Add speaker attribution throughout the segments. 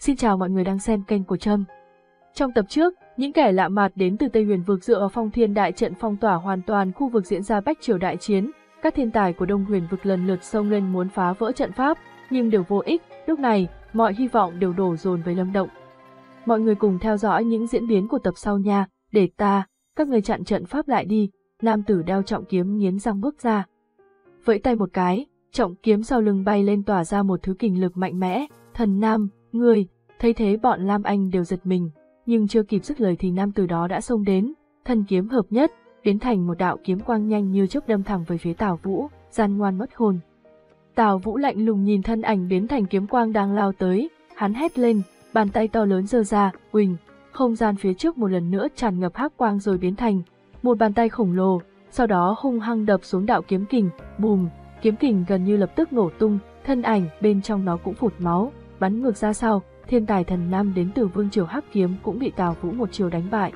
Speaker 1: Xin chào mọi người đang xem kênh của Trâm. Trong tập trước, những kẻ lạ mặt đến từ Tây Huyền vực dựa vào phong thiên đại trận phong tỏa hoàn toàn khu vực diễn ra bách triều đại chiến. Các thiên tài của Đông Huyền vực lần lượt xông lên muốn phá vỡ trận pháp, nhưng đều vô ích. Lúc này, mọi hy vọng đều đổ dồn về Lâm Động. Mọi người cùng theo dõi những diễn biến của tập sau nha, để ta, các người chặn trận pháp lại đi. Nam tử đeo trọng kiếm nghiến răng bước ra. Vẫy tay một cái, trọng kiếm sau lưng bay lên tỏa ra một thứ kình lực mạnh mẽ, thần nam, người, thấy thế bọn Lam Anh đều giật mình, nhưng chưa kịp dứt lời thì nam từ đó đã xông đến, thân kiếm hợp nhất, biến thành một đạo kiếm quang nhanh như chớp đâm thẳng về phía Tào Vũ, gian ngoan mất hồn. Tào Vũ lạnh lùng nhìn thân ảnh biến thành kiếm quang đang lao tới, hắn hét lên, bàn tay to lớn giơ ra, quỳnh, không gian phía trước một lần nữa tràn ngập hắc quang rồi biến thành một bàn tay khổng lồ, sau đó hung hăng đập xuống đạo kiếm kình, bùm, kiếm kình gần như lập tức nổ tung, thân ảnh bên trong nó cũng phụt máu, bắn ngược ra sau, thiên tài thần nam đến từ vương triều hắc kiếm cũng bị Tào Vũ một chiều đánh bại.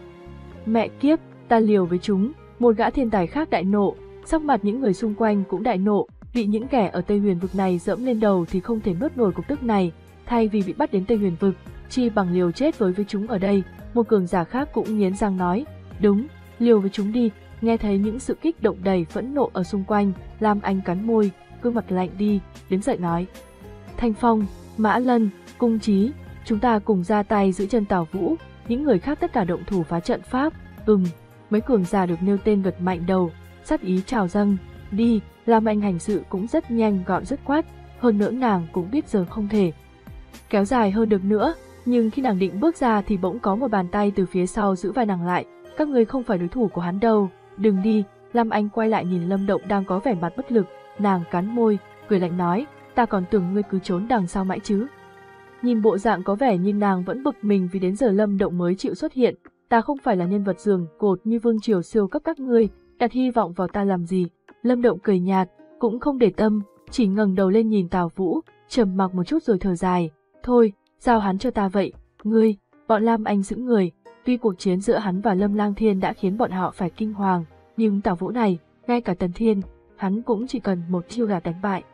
Speaker 1: Mẹ kiếp, ta liều với chúng, một gã thiên tài khác đại nộ, sắc mặt những người xung quanh cũng đại nộ, bị những kẻ ở Tây Huyền vực này dẫm lên đầu thì không thể nuốt nổi cục tức này, thay vì bị bắt đến Tây Huyền vực, chi bằng liều chết với với chúng ở đây, một cường giả khác cũng nghiến răng nói, đúng, liều với chúng đi, nghe thấy những sự kích động đầy phẫn nộ ở xung quanh, Lam Anh cắn môi, gương mặt lạnh đi, đứng dậy nói. Thanh Phong, Mã Lân, Cung Trí, chúng ta cùng ra tay giữ chân Tào Vũ, những người khác tất cả động thủ phá trận Pháp, ừm, mấy cường giả được nêu tên gật mạnh đầu, sát ý chào dâng, đi, Làm Anh hành sự cũng rất nhanh gọn rất quát, hơn nữa nàng cũng biết giờ không thể. Kéo dài hơn được nữa, nhưng khi nàng định bước ra thì bỗng có một bàn tay từ phía sau giữ vai nàng lại, các người không phải đối thủ của hắn đâu, đừng đi, Lam Anh quay lại nhìn Lâm Động đang có vẻ mặt bất lực, nàng cắn môi, cười lạnh nói, ta còn tưởng ngươi cứ trốn đằng sau mãi chứ. Nhìn bộ dạng có vẻ như nàng vẫn bực mình vì đến giờ Lâm Động mới chịu xuất hiện, ta không phải là nhân vật giường cột như vương triều siêu cấp các ngươi, đặt hy vọng vào ta làm gì. Lâm Động cười nhạt, cũng không để tâm, chỉ ngẩng đầu lên nhìn Tào Vũ, trầm mặc một chút rồi thở dài, thôi, giao hắn cho ta vậy, ngươi, bọn Lam Anh giữ người, tuy cuộc chiến giữa hắn và Lâm Lang Thiên đã khiến bọn họ phải kinh hoàng, nhưng Tào Vũ này, ngay cả Tần Thiên, hắn cũng chỉ cần một chiêu gà đánh bại.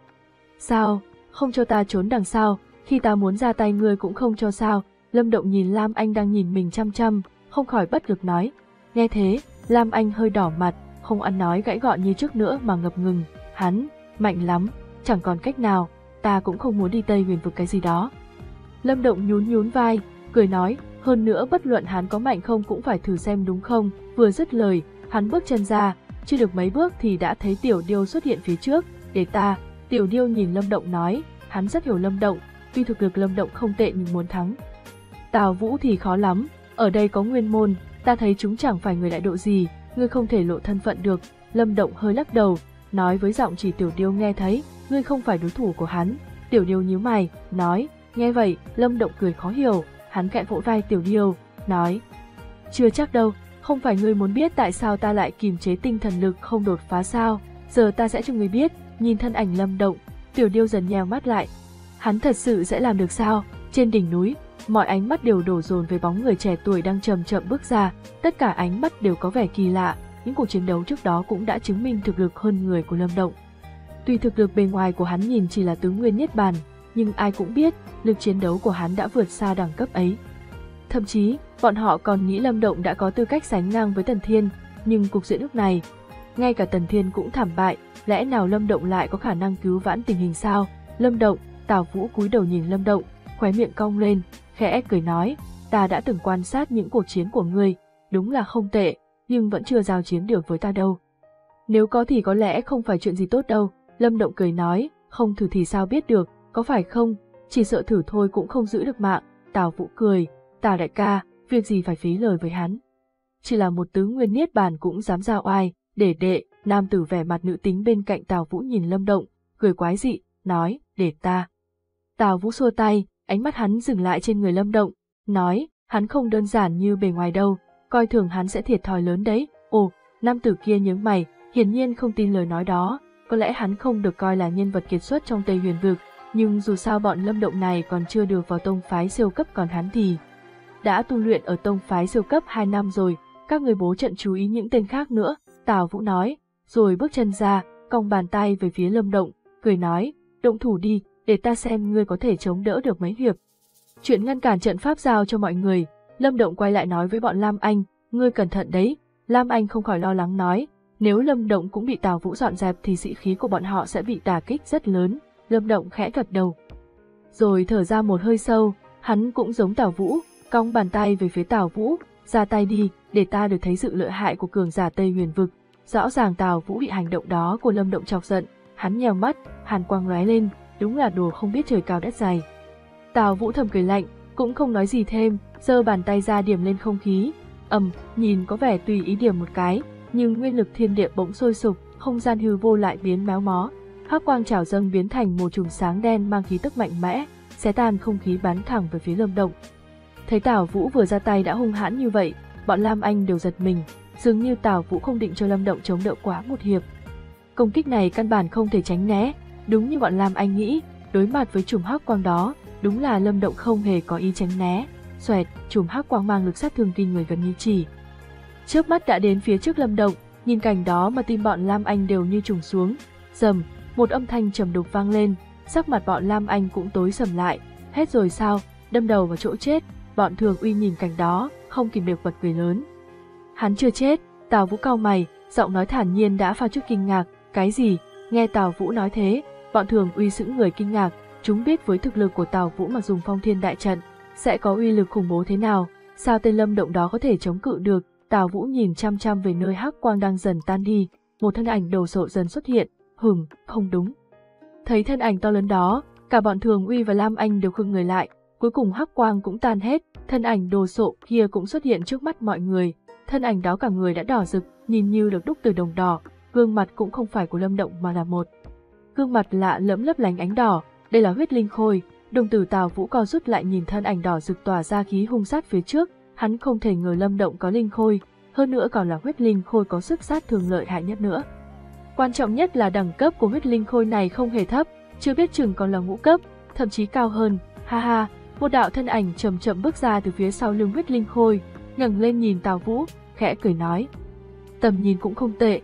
Speaker 1: Sao, không cho ta trốn đằng sau, khi ta muốn ra tay ngươi cũng không cho sao, Lâm Động nhìn Lam Anh đang nhìn mình chăm chăm, không khỏi bất lực nói. Nghe thế, Lam Anh hơi đỏ mặt, không ăn nói gãy gọn như trước nữa mà ngập ngừng, hắn, mạnh lắm, chẳng còn cách nào, ta cũng không muốn đi Tây huyền vực cái gì đó. Lâm Động nhún nhún vai, cười nói, hơn nữa bất luận hắn có mạnh không cũng phải thử xem đúng không, vừa dứt lời, hắn bước chân ra, chưa được mấy bước thì đã thấy Tiểu Điêu xuất hiện phía trước, để ta, Tiểu Điêu nhìn Lâm Động nói, hắn rất hiểu Lâm Động, tuy thực lực Lâm Động không tệ nhưng muốn thắng. Tào Vũ thì khó lắm, ở đây có nguyên môn, ta thấy chúng chẳng phải người đại độ gì, ngươi không thể lộ thân phận được. Lâm Động hơi lắc đầu, nói với giọng chỉ Tiểu Điêu nghe thấy, ngươi không phải đối thủ của hắn. Tiểu Điêu nhíu mày, nói, nghe vậy, Lâm Động cười khó hiểu, hắn cạnh vỗ vai Tiểu Điêu, nói, chưa chắc đâu, không phải ngươi muốn biết tại sao ta lại kìm chế tinh thần lực không đột phá sao, giờ ta sẽ cho ngươi biết, nhìn thân ảnh Lâm Động, Tiểu Điêu dần nheo mắt lại. Hắn thật sự sẽ làm được sao? Trên đỉnh núi, mọi ánh mắt đều đổ dồn về bóng người trẻ tuổi đang chậm chậm bước ra, tất cả ánh mắt đều có vẻ kỳ lạ, những cuộc chiến đấu trước đó cũng đã chứng minh thực lực hơn người của Lâm Động. Tuy thực lực bề ngoài của hắn nhìn chỉ là tướng nguyên niết bàn, nhưng ai cũng biết, lực chiến đấu của hắn đã vượt xa đẳng cấp ấy. Thậm chí, bọn họ còn nghĩ Lâm Động đã có tư cách sánh ngang với Tần Thiên, nhưng cục diện lúc này, ngay cả Tần Thiên cũng thảm bại, lẽ nào Lâm Động lại có khả năng cứu vãn tình hình sao? Lâm Động, Tào Vũ cúi đầu nhìn Lâm Động, khóe miệng cong lên, khẽ cười nói, ta đã từng quan sát những cuộc chiến của ngươi, đúng là không tệ, nhưng vẫn chưa giao chiến được với ta đâu. Nếu có thì có lẽ không phải chuyện gì tốt đâu, Lâm Động cười nói, không thử thì sao biết được, có phải không, chỉ sợ thử thôi cũng không giữ được mạng, Tào Vũ cười, Tào đại ca, việc gì phải phí lời với hắn. Chỉ là một tứ nguyên niết bàn cũng dám ra oai, để đệ, nam tử vẻ mặt nữ tính bên cạnh Tào Vũ nhìn Lâm Động, cười quái dị, nói, để ta. Tào Vũ xua tay, ánh mắt hắn dừng lại trên người Lâm Động, nói, hắn không đơn giản như bề ngoài đâu, coi thường hắn sẽ thiệt thòi lớn đấy. Ồ, nam tử kia nhướng mày, hiển nhiên không tin lời nói đó, có lẽ hắn không được coi là nhân vật kiệt xuất trong Tây Huyền Vực, nhưng dù sao bọn Lâm Động này còn chưa được vào tông phái siêu cấp còn hắn thì đã tu luyện ở tông phái siêu cấp 2 năm rồi, các người bố trận chú ý những tên khác nữa, Tào Vũ nói, rồi bước chân ra, cong bàn tay về phía Lâm Động, cười nói, động thủ đi, để ta xem ngươi có thể chống đỡ được mấy hiệp. Chuyện ngăn cản trận pháp giao cho mọi người, Lâm Động quay lại nói với bọn Lam Anh, ngươi cẩn thận đấy. Lam Anh không khỏi lo lắng nói, nếu Lâm Động cũng bị Tào Vũ dọn dẹp thì sĩ khí của bọn họ sẽ bị đả kích rất lớn. Lâm Động khẽ gật đầu. Rồi thở ra một hơi sâu, hắn cũng giống Tào Vũ, cong bàn tay về phía Tào Vũ, ra tay đi, để ta được thấy sự lợi hại của cường giả Tây Huyền Vực. Rõ ràng Tào Vũ bị hành động đó của Lâm Động chọc giận, hắn nhèo mắt, hàn quang lóe lên, đúng là đồ không biết trời cao đất dày. Tào Vũ thầm cười lạnh, cũng không nói gì thêm, giơ bàn tay ra điểm lên không khí. ầm, nhìn có vẻ tùy ý điểm một cái, nhưng nguyên lực thiên địa bỗng sôi sục, không gian hư vô lại biến méo mó. Hắc quang trào dâng biến thành một chùm sáng đen mang khí tức mạnh mẽ, xé tan không khí bắn thẳng về phía Lâm Động. Thấy Tào Vũ vừa ra tay đã hung hãn như vậy, bọn Lam Anh đều giật mình, dường như Tào Vũ không định cho Lâm Động chống đỡ quá một hiệp. Công kích này căn bản không thể tránh né, đúng như bọn Lam Anh nghĩ, đối mặt với chùm hắc quang đó, đúng là Lâm Động không hề có ý tránh né. Xoẹt, chùm hắc quang mang lực sát thương kinh người gần như chỉ. Trước mắt đã đến phía trước Lâm Động, nhìn cảnh đó mà tim bọn Lam Anh đều như trùng xuống. Dầm, một âm thanh trầm đục vang lên, sắc mặt bọn Lam Anh cũng tối sầm lại. Hết rồi sao, đâm đầu vào chỗ chết, bọn thường uy nhìn cảnh đó, không kìm được bật cười lớn. Hắn chưa chết, Tào Vũ cau mày, giọng nói thản nhiên đã pha chút kinh ngạc, cái gì, nghe Tào Vũ nói thế, bọn thường uy sững người kinh ngạc, chúng biết với thực lực của Tào Vũ mà dùng phong thiên đại trận, sẽ có uy lực khủng bố thế nào, sao tên lâm động đó có thể chống cự được, Tào Vũ nhìn chăm chăm về nơi hắc quang đang dần tan đi, một thân ảnh đồ sộ dần xuất hiện, hừng, không đúng. Thấy thân ảnh to lớn đó, cả bọn Thường Uy và Lam Anh đều khựng người lại, cuối cùng hắc quang cũng tan hết, thân ảnh đồ sộ kia cũng xuất hiện trước mắt mọi người. Thân ảnh đó cả người đã đỏ rực, nhìn như được đúc từ đồng đỏ, gương mặt cũng không phải của Lâm Động mà là một. Gương mặt lạ lẫm lấp lánh ánh đỏ, đây là huyết linh khôi, đồng tử Tào Vũ co rút lại nhìn thân ảnh đỏ rực tỏa ra khí hung sát phía trước, hắn không thể ngờ Lâm Động có linh khôi, hơn nữa còn là huyết linh khôi có sức sát thường lợi hại nhất nữa. Quan trọng nhất là đẳng cấp của huyết linh khôi này không hề thấp, chưa biết chừng còn là ngũ cấp, thậm chí cao hơn, ha ha, một đạo thân ảnh chậm chậm bước ra từ phía sau lưng huyết linh khôi, ngẩng lên nhìn Tào Vũ, khẽ cười nói. Tầm nhìn cũng không tệ.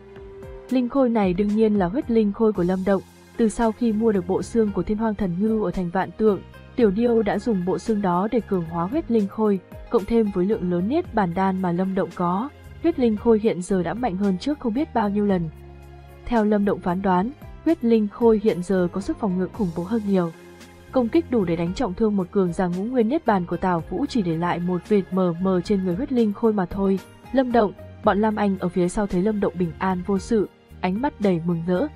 Speaker 1: Linh khôi này đương nhiên là huyết linh khôi của Lâm Động, từ sau khi mua được bộ xương của thiên hoang thần ngư ở thành vạn tượng, Tiểu Điêu đã dùng bộ xương đó để cường hóa huyết linh khôi, cộng thêm với lượng lớn niết bản đan mà Lâm Động có, huyết linh khôi hiện giờ đã mạnh hơn trước không biết bao nhiêu lần. Theo Lâm Động phán đoán, huyết linh khôi hiện giờ có sức phòng ngự khủng bố hơn nhiều. Công kích đủ để đánh trọng thương một cường giả ngũ nguyên niết bàn của Tào Vũ chỉ để lại một vệt mờ mờ trên người huyết linh khôi mà thôi. Lâm Động, bọn Lam Anh ở phía sau thấy Lâm Động bình an vô sự, ánh mắt đầy mừng rỡ.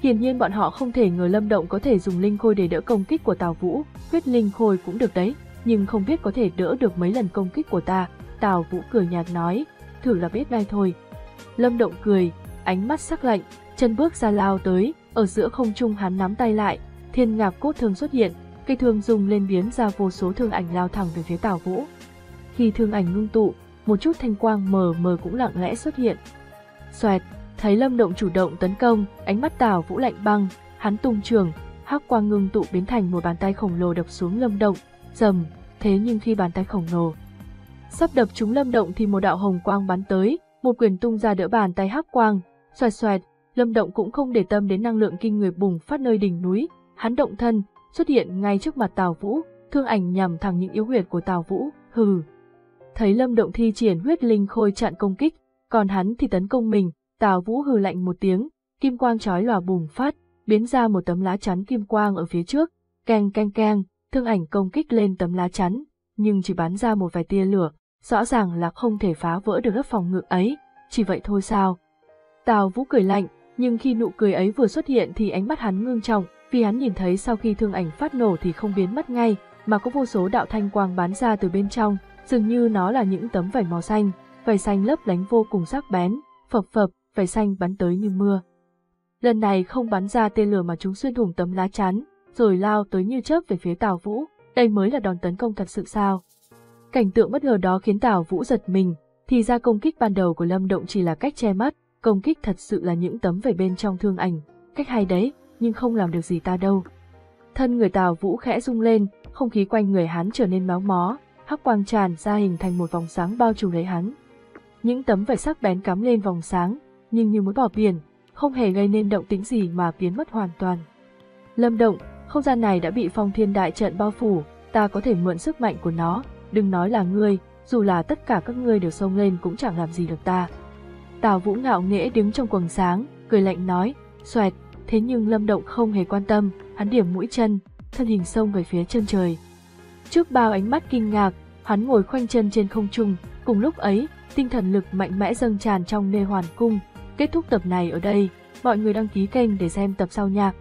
Speaker 1: Hiển nhiên bọn họ không thể ngờ Lâm Động có thể dùng linh khôi để đỡ công kích của Tào Vũ, huyết linh khôi cũng được đấy, nhưng không biết có thể đỡ được mấy lần công kích của ta. Tào Vũ cười nhạt nói, thử là biết ngay thôi. Lâm Động cười, ánh mắt sắc lạnh, chân bước ra lao tới, ở giữa không trung hắn nắm tay lại, thiên ngạc cốt thương xuất hiện, cây thương dùng lên biến ra vô số thương ảnh lao thẳng về phía Tào Vũ. Khi thương ảnh ngưng tụ, một chút thanh quang mờ mờ cũng lặng lẽ xuất hiện. Xoẹt, thấy Lâm Động chủ động tấn công, ánh mắt Tào Vũ lạnh băng, hắn tung trường, hắc quang ngưng tụ biến thành một bàn tay khổng lồ đập xuống Lâm Động, dầm, thế nhưng khi bàn tay khổng lồ sắp đập trúng Lâm Động thì một đạo hồng quang bắn tới, một quyền tung ra đỡ bàn tay hắc quang, xoẹt xoẹt, Lâm Động cũng không để tâm đến năng lượng kinh người bùng phát nơi đỉnh núi, hắn động thân, xuất hiện ngay trước mặt Tào Vũ, thương ảnh nhằm thẳng những yếu huyệt của Tào Vũ, hừ. Thấy Lâm Động thi triển huyết linh khôi chặn công kích, còn hắn thì tấn công mình, Tào Vũ hừ lạnh một tiếng, kim quang chói lòa bùng phát, biến ra một tấm lá chắn kim quang ở phía trước, keng keng keng, thương ảnh công kích lên tấm lá chắn, nhưng chỉ bắn ra một vài tia lửa, rõ ràng là không thể phá vỡ được lớp phòng ngự ấy, chỉ vậy thôi sao. Tào Vũ cười lạnh, nhưng khi nụ cười ấy vừa xuất hiện thì ánh mắt hắn ngưng trọng, vì hắn nhìn thấy sau khi thương ảnh phát nổ thì không biến mất ngay, mà có vô số đạo thanh quang bắn ra từ bên trong, dường như nó là những tấm vảy màu xanh, vảy xanh lấp lánh vô cùng sắc bén, phập phập, vảy xanh bắn tới như mưa. Lần này không bắn ra tên lửa mà chúng xuyên thủng tấm lá chắn, rồi lao tới như chớp về phía Tào Vũ, đây mới là đòn tấn công thật sự sao. Cảnh tượng bất ngờ đó khiến Tào Vũ giật mình, thì ra công kích ban đầu của Lâm Động chỉ là cách che mắt, công kích thật sự là những tấm vảy bên trong thương ảnh, cách hay đấy, nhưng không làm được gì ta đâu. Thân người Tào Vũ khẽ rung lên, không khí quanh người hắn trở nên máu mó, hắc quang tràn ra hình thành một vòng sáng bao trùm lấy hắn. Những tấm vải sắc bén cắm lên vòng sáng, nhưng như muốn bỏ biển, không hề gây nên động tĩnh gì mà biến mất hoàn toàn. Lâm động, không gian này đã bị phong thiên đại trận bao phủ, ta có thể mượn sức mạnh của nó, đừng nói là ngươi, dù là tất cả các ngươi đều xông lên cũng chẳng làm gì được ta. Tào Vũ ngạo nghễ đứng trong quầng sáng, cười lạnh nói, xoẹt, thế nhưng Lâm Động không hề quan tâm, hắn điểm mũi chân, thân hình xông về phía chân trời. Trước bao ánh mắt kinh ngạc, hắn ngồi khoanh chân trên không trung, cùng lúc ấy, tinh thần lực mạnh mẽ dâng tràn trong nê hoàn cung. Kết thúc tập này ở đây, mọi người đăng ký kênh để xem tập sau nha.